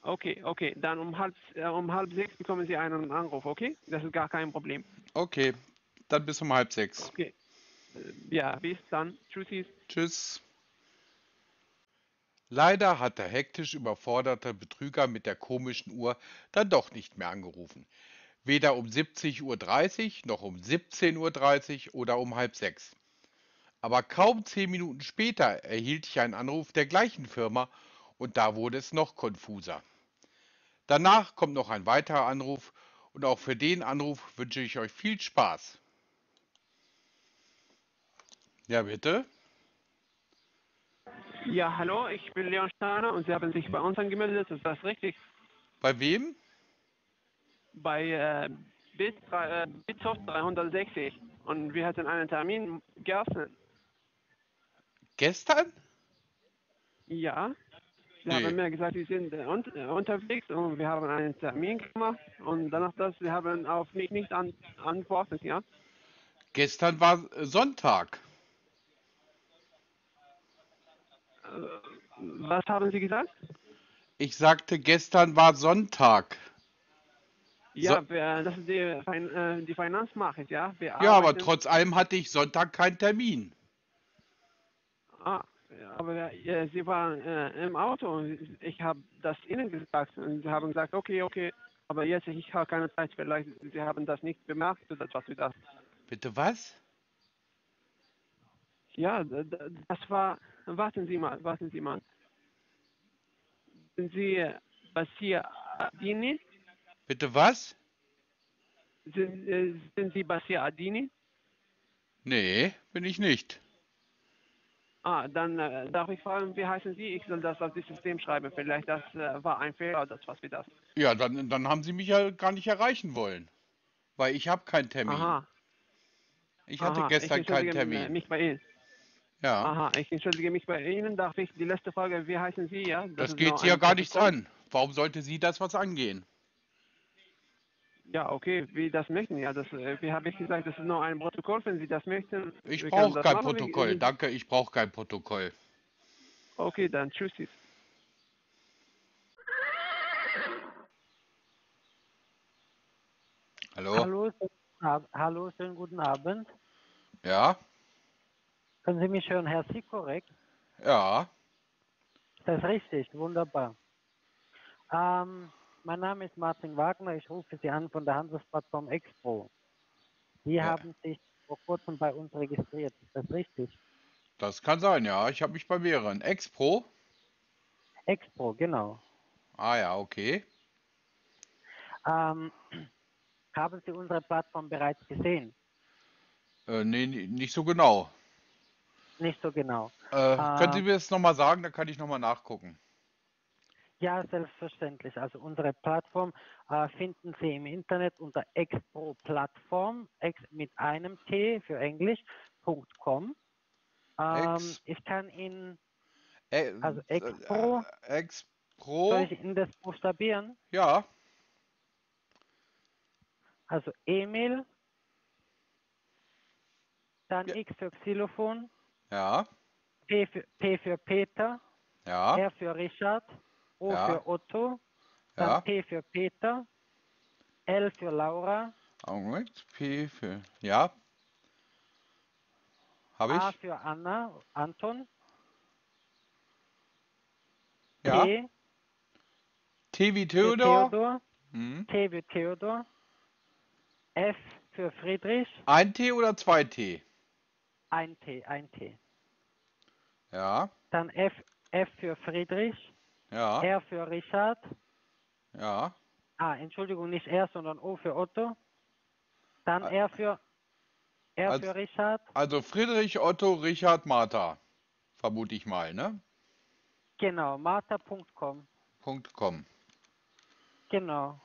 S4: Okay, okay. Dann um halb, äh, um halb sechs bekommen Sie einen Anruf, okay? Das ist gar kein Problem.
S1: Okay, dann bis um halb sechs.
S4: Okay. Ja, bis dann. Tschüssi.
S1: Tschüss. Leider hat der hektisch überforderte Betrüger mit der komischen Uhr dann doch nicht mehr angerufen. Weder um 70.30 Uhr noch um 17.30 Uhr oder um halb sechs. Aber kaum zehn Minuten später erhielt ich einen Anruf der gleichen Firma und da wurde es noch konfuser. Danach kommt noch ein weiterer Anruf Und auch für den Anruf wünsche ich euch viel Spaß. Ja, bitte.
S4: Ja, hallo, ich bin Leon Steiner und Sie haben sich bei uns angemeldet, ist das richtig?
S1: Bei wem?
S4: Bei äh, Bit, äh, Bitsoft 360 und wir hatten einen Termin gestern.
S1: Gestern?
S4: Ja, Sie
S1: Nee.
S4: haben mir gesagt, Sie sind äh, un äh, unterwegs und wir haben einen Termin gemacht und danach das, Sie haben auf mich nicht an antwortet, ja?
S1: Gestern war Sonntag.
S4: Was haben Sie gesagt?
S1: Ich sagte, gestern war Sonntag.
S4: Ja,
S1: So-
S4: wir, das ist die, fin äh, die Finanzmarkt, ja? Wir
S1: Ja, aber trotz allem hatte ich Sonntag keinen Termin.
S4: Ah, aber äh, Sie waren äh, im Auto und ich habe das Ihnen gesagt und Sie haben gesagt, okay, okay, aber jetzt ich habe keine Zeit, vielleicht Sie haben das nicht bemerkt oder etwas wie das.
S1: Bitte was?
S4: Ja, das war, warten Sie mal, warten Sie mal. Sind Sie Basir Adini?
S1: Bitte was?
S4: Sind, äh, sind Sie Basir Adini?
S1: Nee, bin ich nicht.
S4: Ah, dann äh, darf ich fragen, wie heißen Sie? Ich soll das auf das System schreiben. Vielleicht das äh, war ein Fehler oder etwas wie das.
S1: Ja, dann, dann haben Sie mich ja gar nicht erreichen wollen. Weil ich habe keinen Termin.
S4: Aha.
S1: Ich hatte
S4: aha,
S1: gestern
S4: ich
S1: keinen Termin.
S4: mich bei Ihnen.
S1: Ja,
S4: Aha, ich entschuldige mich bei Ihnen. Darf ich die letzte Frage, wie heißen Sie? Ja,
S1: das
S4: ist
S1: geht Sie ja gar nichts an. Warum sollte Sie das was angehen?
S4: Ja, okay, wie das möchten. Ja, das, äh, wie habe ich gesagt, das ist nur ein Protokoll, wenn Sie das möchten.
S1: Ich brauche
S4: das
S1: kein
S4: machen.
S1: Protokoll.
S4: wie-
S1: Danke, ich brauche kein Protokoll.
S4: Okay, dann tschüssi.
S1: Hallo?
S5: Hallo, schönen guten Ab- Hallo, schönen guten Abend.
S1: Ja?
S5: Können Sie mich hören, Herr Sie korrekt?
S1: Ja?
S5: Ist das richtig? Wunderbar. Ähm, mein Name ist Martin Wagner, ich rufe Sie an von der Handelsplattform Expo. Sie
S1: Ja.
S5: haben sich vor kurzem bei uns registriert, ist das richtig?
S1: Das kann sein, ja. Ich habe mich bei mehreren. Expro?
S5: Expo, genau.
S1: Ah ja, okay.
S5: Ähm, haben Sie unsere Plattform bereits gesehen?
S1: Äh, nee, nicht so genau.
S5: Nicht so genau.
S1: Äh,
S5: Ah.
S1: können Sie mir das nochmal sagen? Dann kann ich nochmal nachgucken.
S5: Ja, selbstverständlich. Also unsere Plattform äh, finden Sie im Internet unter Expro Plattform ex mit einem T für Englisch .com. Ähm, ich kann Ihnen,
S1: Äh,
S5: Also
S1: äh,
S5: Expro?
S1: Äh, Expro?
S5: soll ich Ihnen das buchstabieren?
S1: Ja,
S5: Also Emil, dann
S1: Ja.
S5: X für Xylophon,
S1: ja,
S5: P für, P für Peter,
S1: ja,
S5: R für Richard, O
S1: Ja.
S5: für Otto, dann
S1: ja.
S5: P für Peter, L für Laura,
S1: Augenblick. P für. Ja. Habe
S5: A
S1: ich?
S5: für Anna, Anton,
S1: Ja.
S5: T
S1: T wie Theodor.
S5: Theodor,
S1: Hm.
S5: T wie Theodor, F für Friedrich,
S1: Ein T oder zwei T?
S5: ein T, ein T.
S1: Ja,
S5: Dann F, F für Friedrich,
S1: ja,
S5: R für Richard,
S1: ja.
S5: ah, Entschuldigung, nicht R, sondern O für Otto. Dann. R für, R
S1: Also-
S5: für Richard,
S1: Also Friedrich, Otto, Richard, Martha. Vermute ich mal, ne?
S5: genau, martha.com,
S1: Punkt com.
S5: genau.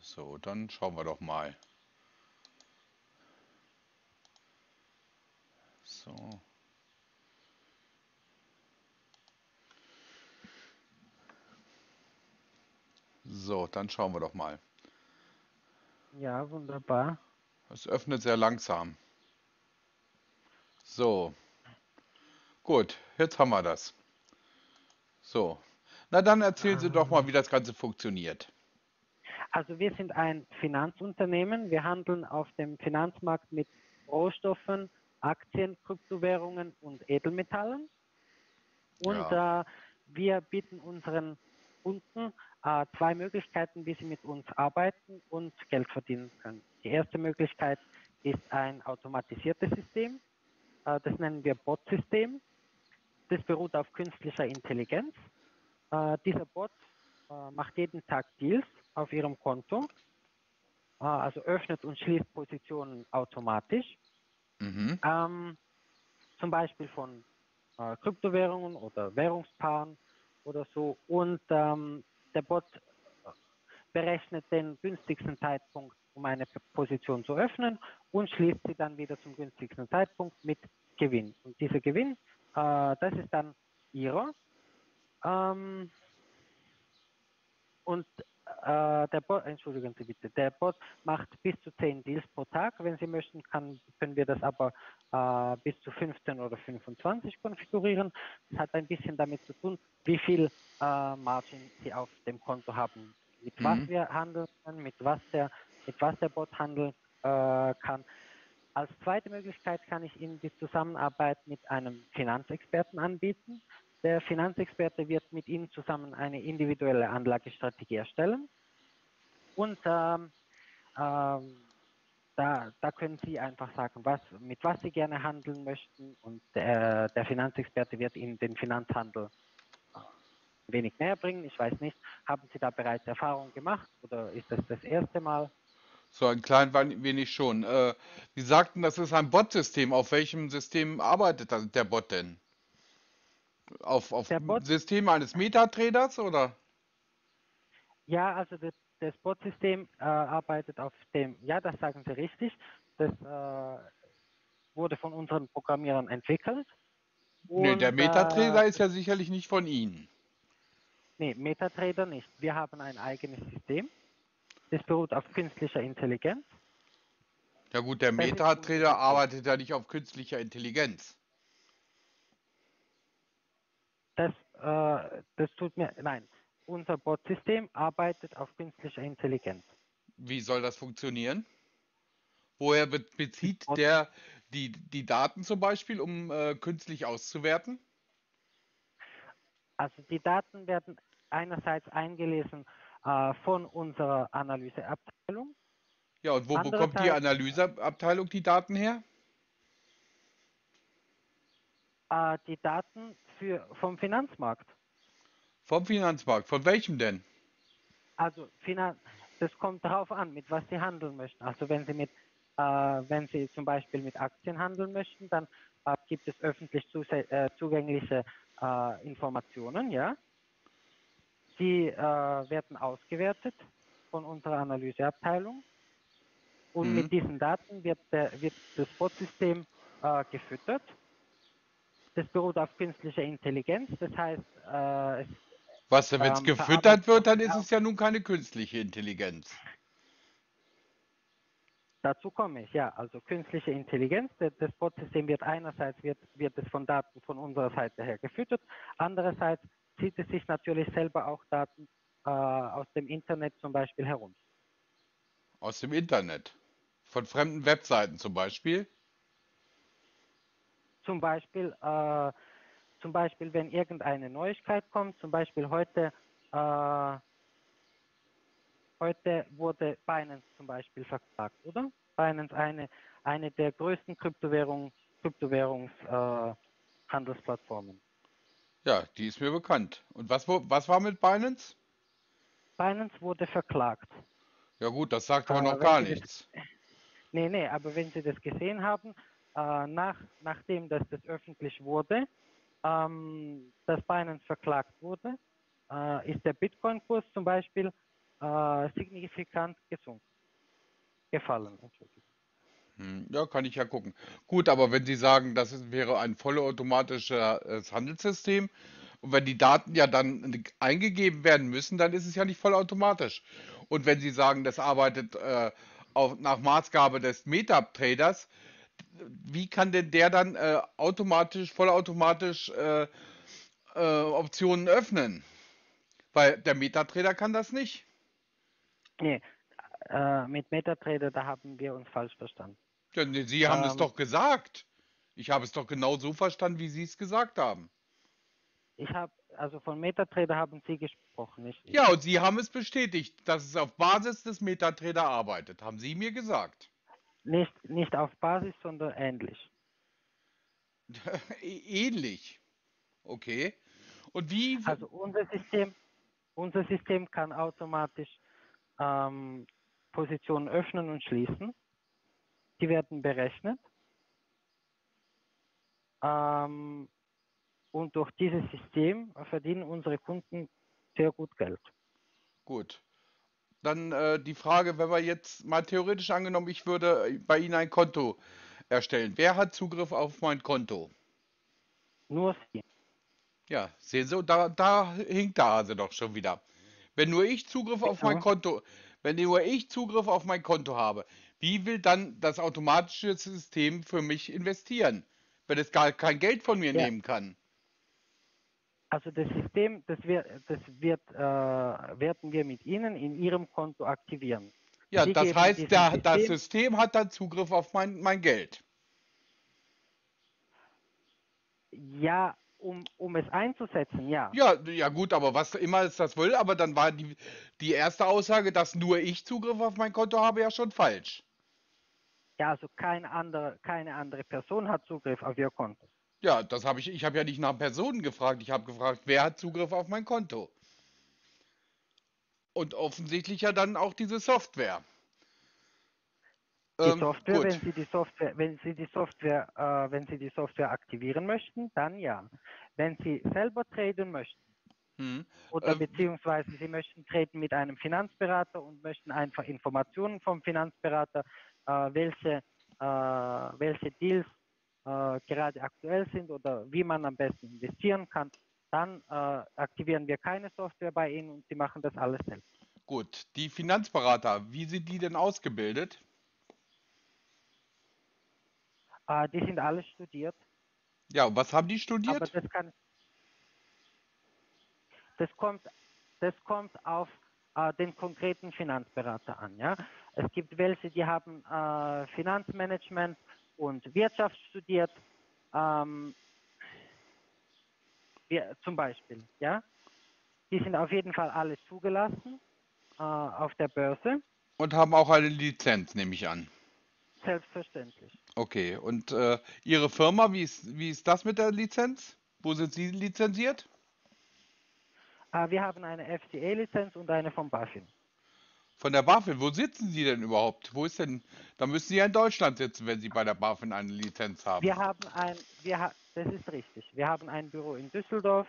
S1: So, dann schauen wir doch mal. So. So, dann schauen wir doch mal.
S5: Ja, wunderbar.
S1: Es öffnet sehr langsam. So. Gut, jetzt haben wir das. So. Na dann erzählen Sie doch mal, wie das Ganze funktioniert.
S5: Also wir sind ein Finanzunternehmen. Wir handeln auf dem Finanzmarkt mit Rohstoffen, Aktien, Kryptowährungen und Edelmetallen. Und äh, wir bieten unseren Kunden zwei Möglichkeiten, wie sie mit uns arbeiten und Geld verdienen können. Die erste Möglichkeit ist ein automatisiertes System. Äh, das nennen wir Bot-System. Das beruht auf künstlicher Intelligenz. Äh, dieser Bot äh, macht jeden Tag Deals auf ihrem Konto äh, also öffnet und schließt Positionen automatisch.
S1: Mhm.
S5: Ähm, zum Beispiel von äh, Kryptowährungen oder Währungspaaren oder so. Und ähm, der Bot berechnet den günstigsten Zeitpunkt, um eine Position zu öffnen und schließt sie dann wieder zum günstigsten Zeitpunkt mit Gewinn. Und dieser Gewinn, äh, das ist dann Ihrer. Ähm, und äh, der Bot, entschuldigen Sie bitte, der Bot macht bis zu 10 Deals pro Tag. Wenn Sie möchten, kann, können wir das aber äh, bis zu 15 oder 25 konfigurieren. Das hat ein bisschen damit zu tun, wie viel äh, Margin Sie auf dem Konto haben, mit
S1: Mhm.
S5: was wir handeln können, mit was der, mit was der Bot handeln äh, kann. Als zweite Möglichkeit kann ich Ihnen die Zusammenarbeit mit einem Finanzexperten anbieten. Der Finanzexperte wird mit Ihnen zusammen eine individuelle Anlagestrategie erstellen. Und ähm, ähm, da, da können Sie einfach sagen, was, mit was Sie gerne handeln möchten. Und der, der Finanzexperte wird Ihnen den Finanzhandel äh, ein wenig näher bringen. Ich weiß nicht, haben Sie da bereits Erfahrung gemacht oder ist das das erste Mal?
S1: So ein klein wenig schon. Äh, Sie sagten, das ist ein Bot-System. Auf welchem System arbeitet der Bot denn? Auf, auf System eines Metatraders oder?
S5: Ja, also das, das Bot-System äh, arbeitet auf dem, ja, das sagen Sie richtig, das äh, wurde von unseren Programmierern entwickelt.
S1: Nee, der
S5: Und,
S1: Metatrader
S5: äh,
S1: ist ja sicherlich nicht von Ihnen.
S5: Nee, MetaTrader nicht. Wir haben ein eigenes System. Das beruht auf künstlicher Intelligenz.
S1: Ja gut, der Metatrader arbeitet ja nicht auf künstlicher Intelligenz.
S5: Das, äh, das tut mir, nein, unser Bot-System arbeitet auf künstlicher Intelligenz.
S1: Wie soll das funktionieren? Woher be bezieht der die, die Daten zum Beispiel, um äh, künstlich auszuwerten?
S5: Also die Daten werden einerseits eingelesen äh, von unserer Analyseabteilung.
S1: Ja, und wo bekommt die Analyseabteilung die Daten her?
S5: Äh, die Daten für, vom Finanzmarkt.
S1: Vom Finanzmarkt. Von welchem denn?
S5: Also Finan das kommt darauf an, mit was Sie handeln möchten. Also wenn Sie mit, äh, wenn Sie zum Beispiel mit Aktien handeln möchten, dann äh, gibt es öffentlich äh, zugängliche äh, Informationen, ja. Die äh, werden ausgewertet von unserer Analyseabteilung und
S1: Mhm.
S5: mit diesen Daten wird, der, wird das Bot-System äh, gefüttert. Das beruht auf künstlicher Intelligenz, das heißt, äh, es
S1: Was, wenn es
S5: Ähm,
S1: gefüttert wird, dann ist es ja nun keine künstliche Intelligenz.
S5: Dazu komme ich, ja. Also künstliche Intelligenz, das Bot-System wird einerseits wird, wird es von Daten von unserer Seite her gefüttert, andererseits zieht es sich natürlich selber auch Daten äh, aus dem Internet zum Beispiel herunter.
S1: Aus dem Internet. Von fremden Webseiten zum Beispiel.
S5: Zum Beispiel, äh, zum Beispiel, wenn irgendeine Neuigkeit kommt, zum Beispiel heute, äh, heute wurde Binance zum Beispiel verklagt, oder? Binance eine, eine der größten Kryptowährung, Kryptowährungs, äh.
S1: Ja, die ist mir bekannt. Und was, wo- was war mit Binance?
S5: Binance wurde verklagt.
S1: Ja gut, das sagt aber
S5: Äh,
S1: noch gar
S5: Sie das-
S1: nichts.
S5: Nee, nee, aber wenn Sie das gesehen haben, nach, nachdem dass das öffentlich wurde, ähm, dass Binance verklagt wurde, äh, ist der Bitcoin-Kurs zum Beispiel äh, signifikant gesunken. Gefallen.
S1: Hm, Ja, kann ich ja gucken. Gut, aber wenn Sie sagen, das wäre ein vollautomatisches Handelssystem und wenn die Daten ja dann eingegeben werden müssen, dann ist es ja nicht vollautomatisch. Und wenn Sie sagen, das arbeitet äh, auf, nach Maßgabe des Metatraders, wie kann denn der dann äh, automatisch, vollautomatisch äh, äh, Optionen öffnen? Weil der Metatrader kann das nicht.
S5: Nee, äh, mit MetaTrader, da haben wir uns falsch verstanden.
S1: Denn Sie haben es
S5: Ähm.
S1: doch gesagt. Ich habe es doch genau so verstanden, wie Sie es gesagt haben.
S5: Ich habe, also von MetaTrader haben Sie gesprochen, nicht ich.
S1: Ja, und Sie haben es bestätigt, dass es auf Basis des Metatrader arbeitet, haben Sie mir gesagt.
S5: Nicht, nicht auf Basis, sondern ähnlich.
S1: Ä- Ähnlich. Okay. Und wie?
S5: Also unser System, unser System kann automatisch ähm, Positionen öffnen und schließen. Die werden berechnet. Ähm, und durch dieses System verdienen unsere Kunden sehr gut Geld.
S1: Gut. Dann äh, die Frage, wenn wir jetzt mal theoretisch angenommen, ich würde bei Ihnen ein Konto erstellen. Wer hat Zugriff auf mein Konto?
S5: Nur Sie.
S1: Ja, sehen Sie, da, da hinkt der Hase doch schon wieder. Wenn nur ich Zugriff auf mein. Konto, wenn nur ich Zugriff auf mein Konto habe, wie will dann das automatische System für mich investieren, wenn es gar kein Geld von mir
S5: Ja.
S1: nehmen kann?
S5: Also das System, das wir, das wird, äh, werden wir mit Ihnen in Ihrem Konto aktivieren.
S1: Ja,
S5: Sie
S1: das heißt, der, das
S5: System-
S1: System hat dann Zugriff auf mein, mein Geld.
S5: Ja, um, um es einzusetzen, ja.
S1: Ja, ja gut, aber was immer es das will, aber dann war die, die erste Aussage, dass nur ich Zugriff auf mein Konto habe, ja schon falsch.
S5: Ja, also kein andere, keine andere Person hat Zugriff auf Ihr Konto.
S1: Ja, das habe ich, ich habe ja nicht nach Personen gefragt, ich habe gefragt, wer hat Zugriff auf mein Konto? Und offensichtlich ja dann auch diese Software.
S5: Die
S1: Ähm,
S5: Software,
S1: gut.
S5: wenn Sie die Software, wenn Sie die Software, äh, wenn Sie die Software aktivieren möchten, dann ja. Wenn Sie selber traden möchten
S1: Hm.
S5: oder
S1: Ähm,
S5: beziehungsweise Sie möchten traden mit einem Finanzberater und möchten einfach Informationen vom Finanzberater, äh, welche, äh, welche Deals äh, gerade aktuell sind oder wie man am besten investieren kann, dann äh, aktivieren wir keine Software bei Ihnen und Sie machen das alles selbst.
S1: Gut, die Finanzberater, wie sind die denn ausgebildet?
S5: Äh, die sind alle studiert.
S1: Ja, und was haben die
S5: Aber
S1: studiert?
S5: das kann. Das kommt, das kommt auf äh, den konkreten Finanzberater an. Ja? Es gibt welche, die haben äh, Finanzmanagement und Wirtschaft studiert. Ähm, wir, zum Beispiel, ja. Die sind auf jeden Fall alle zugelassen äh, auf der Börse,
S1: Und haben auch eine Lizenz, nehme ich an.
S5: selbstverständlich.
S1: Okay, und äh, Ihre Firma, wie ist, wie ist das mit der Lizenz? Wo sind Sie lizenziert?
S5: Äh, wir haben eine FCA-Lizenz und eine vom BaFin.
S1: Von der BaFin, wo sitzen Sie denn überhaupt? Wo ist denn, da müssen Sie ja in Deutschland sitzen, wenn Sie bei der BaFin eine Lizenz haben.
S5: Wir haben ein, wir ha das ist richtig. Wir haben ein Büro in Düsseldorf.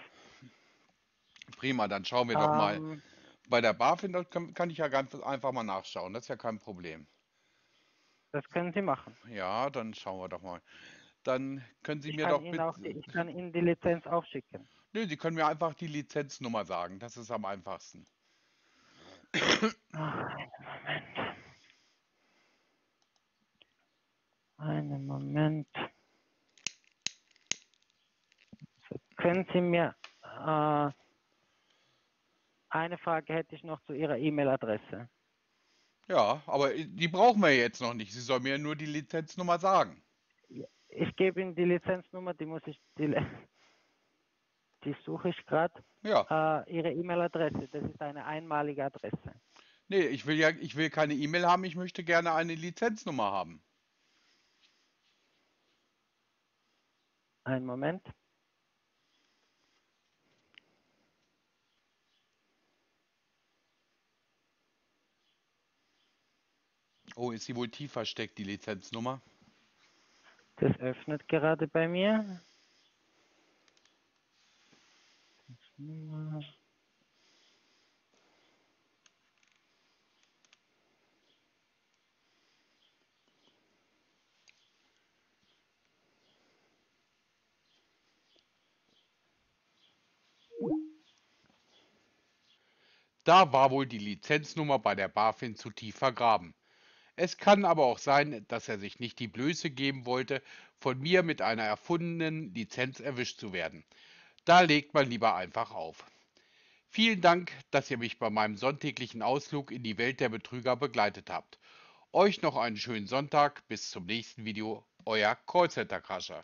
S1: Prima, dann schauen wir doch mal.
S5: Ähm,
S1: Bei der BaFin, das kann, kann ich ja ganz einfach mal nachschauen, das ist ja kein Problem.
S5: das können Sie machen.
S1: Ja, dann schauen wir doch mal. Dann können Sie
S5: Ich
S1: mir doch
S5: Ihnen
S1: bitte.
S5: ich kann Ihnen die Lizenz auch schicken.
S1: Nö, Sie können mir einfach die Lizenznummer sagen, das ist am einfachsten.
S5: Einen Moment. Einen Moment. So, können Sie mir äh, eine Frage hätte ich noch zu Ihrer E-Mail-Adresse.
S1: Ja, aber die brauchen wir jetzt noch nicht. Sie soll mir nur die Lizenznummer sagen.
S5: Ich gebe Ihnen die Lizenznummer, die muss ich, die, die suche ich gerade.
S1: Ja,
S5: Äh, Ihre E-Mail-Adresse, das ist eine einmalige Adresse.
S1: nee, ich will ja, ich will keine E-Mail haben, ich möchte gerne eine Lizenznummer haben.
S5: Einen Moment.
S1: Oh, ist sie wohl tief versteckt, die Lizenznummer?
S5: Das öffnet gerade bei mir.
S1: Da war wohl die Lizenznummer bei der BaFin zu tief vergraben. Es kann aber auch sein, dass er sich nicht die Blöße geben wollte, von mir mit einer erfundenen Lizenz erwischt zu werden. Da legt man lieber einfach auf. Vielen Dank, dass ihr mich bei meinem sonntäglichen Ausflug in die Welt der Betrüger begleitet habt. Euch noch einen schönen Sonntag, bis zum nächsten Video, euer Callcenter Crasher.